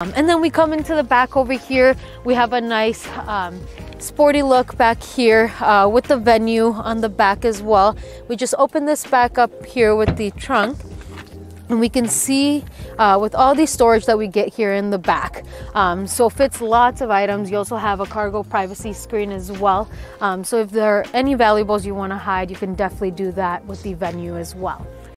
Um, and then we come into the back over here. We have a nice um, sporty look back here uh, with the venue on the back as well. We just open this back up here with the trunk and we can see uh, with all the storage that we get here in the back um, so fits lots of items you also have a cargo privacy screen as well um, so if there are any valuables you want to hide you can definitely do that with the venue as well